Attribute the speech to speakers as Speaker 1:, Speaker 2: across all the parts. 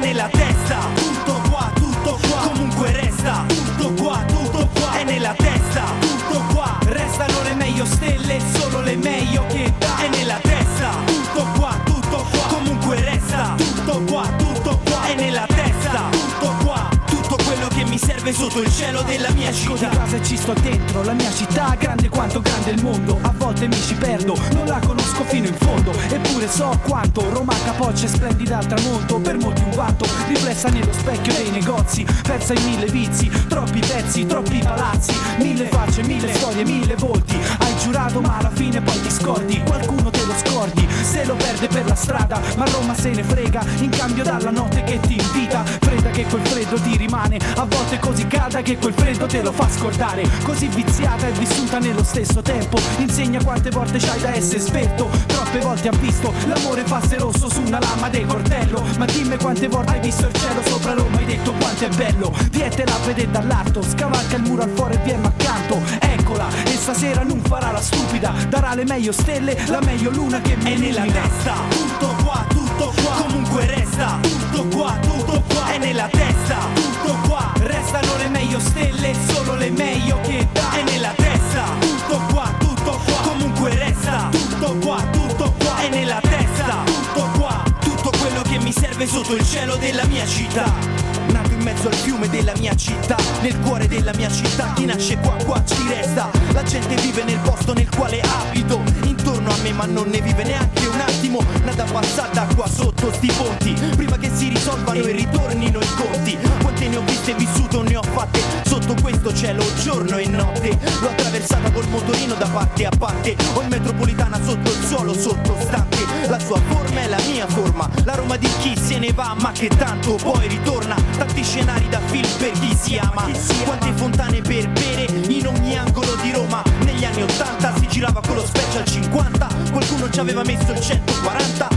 Speaker 1: nella testa. Tutto qua, tutto qua Comunque resta. Tutto qua, tutto qua È nella testa. Tutto qua Restano le meglio stelle Solo le meglio che dà. È nella testa. Tutto qua, tutto qua Comunque resta. Tutto qua, tutto qua È nella testa. Tutto qua Tutto quello che mi serve sotto il cielo della mia città.
Speaker 2: Casa e ci sto dentro, la mia città grande quanto grande il mondo. Volte mi ci perdo, non la conosco fino in fondo. Eppure so quanto Roma capoccia e splendida al tramonto. Per molti un vanto, riflessa nello specchio dei negozi. Persa in mille vizi, troppi pezzi, troppi palazzi. Mille facce, mille storie, mille volti. Hai giurato ma alla fine poi ti scordi. Qualcuno te lo scordi, se lo perde per la strada. Ma Roma se ne frega, in cambio dalla notte che ti invita. Fredda che quel freddo ti rimane, a volte così calda che quel freddo te lo fa scordare. Così viziata e vissuta nello stesso tempo. Insegna quante volte c'hai da essere esperto. Troppe volte ha visto l'amore farsi rosso su una lama del cortello. Ma dimmi quante volte hai visto il cielo sopra Roma, hai detto quanto è bello. Viete la vede dall'alto, scavalca il muro al fuori e viene accanto. Eccola, e stasera non farà la stupida. Darà le meglio stelle, la meglio luna che mi
Speaker 1: È nella testa Tutto qua, tutto qua Comunque resta Tutto qua, tutto qua È nella testa Tutto qua. Restano le meglio stelle Solo le meglio che dà. È nella testa Tutto qua, tutto qua. Comunque resta Tutto qua, tutto qua. È nella testa Tutto qua. Tutto quello che mi serve sotto il cielo della mia città. Nato in mezzo al fiume della mia città Nel cuore della mia città. Chi nasce qua, qua ci resta. La gente vive nel posto nel quale abito. Intorno a me ma non ne vive neanche un attimo. Nada passata qua sotto sti ponti giorno e notte. L'ho attraversata col motorino da parte a parte. Ho in metropolitana sotto il suolo sottostante La sua forma è la mia forma. La Roma di chi se ne va ma che tanto poi ritorna. Tanti scenari da film per chi si ama. Quante fontane per bere in ogni angolo di Roma. Negli anni 80 si girava con lo special 50 Qualcuno ci aveva messo il 140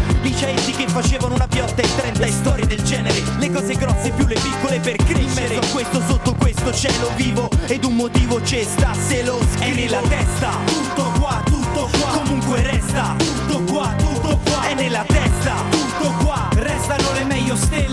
Speaker 1: Liceisti che facevano una piotta e 30 e storie del genere. Le cose grosse più le piccole per crescere. In mezzo a questo sotto questo cielo vivo. Ed un motivo c'è sta se lo scrivo. È nella testa. Tutto qua, tutto qua. Comunque resta. Tutto qua, tutto qua. È nella testa. Tutto qua. Restano le meglio stelle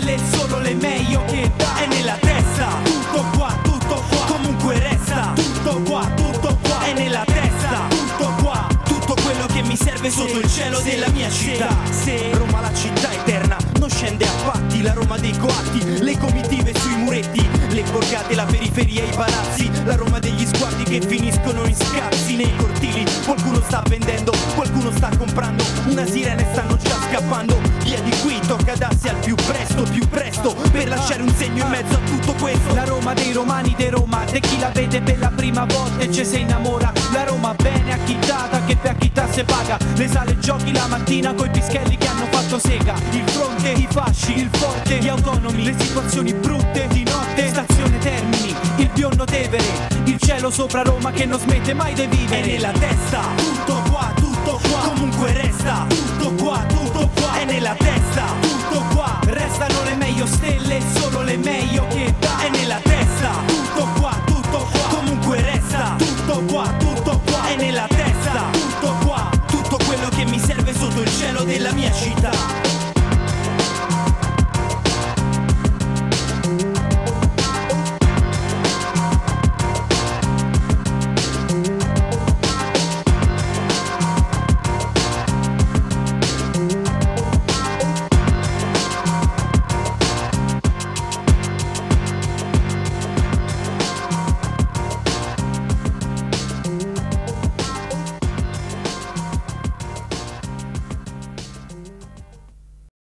Speaker 1: serve sotto il cielo della mia città. Se Roma la città eterna Non scende a patti La Roma dei coatti Le comitive sui muretti Le borgate, la periferia i palazzi La Roma degli sguardi che finiscono in scazzi Nei cortili. Qualcuno sta vendendo Qualcuno sta comprando Una sirena e stanno già scappando. Via di qui tocca darsi al più presto Più presto Per lasciare un segno in mezzo a tutto questo.
Speaker 2: La Roma dei romani di Roma, di chi la vede per la prima volta e ci si innamora. La Roma bene acchittata che per chità se paga. Le sale giochi la mattina coi pischelli che hanno fatto sega. Il fronte, i fasci, il forte, gli autonomi, le situazioni brutte di notte, stazione Termini, il biondo Tevere, il cielo sopra Roma che non smette mai di
Speaker 1: È
Speaker 2: vivere.
Speaker 1: nella testa. Tutto qua, tutto qua. Comunque resta. Tutto qua, tutto qua. È nella testa. Tutto qua. Restano le nella mia città.